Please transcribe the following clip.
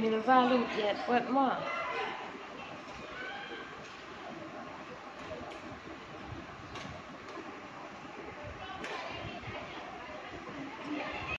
minova loop เอียดเปิดหม้อ